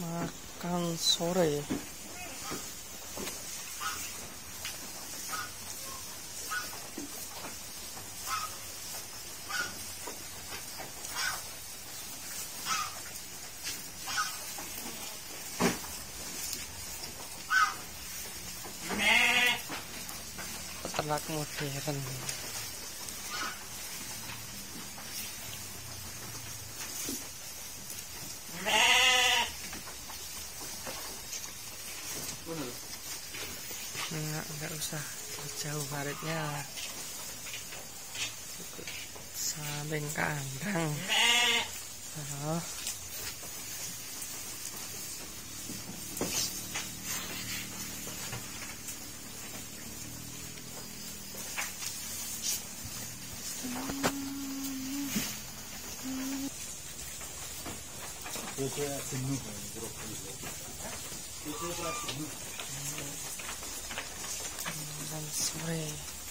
makan sore. Peternak modern Enggak, enggak usah. Jauh paritnya samping kandang. Oh. Jenuh buruk Biasanya jenuh. runs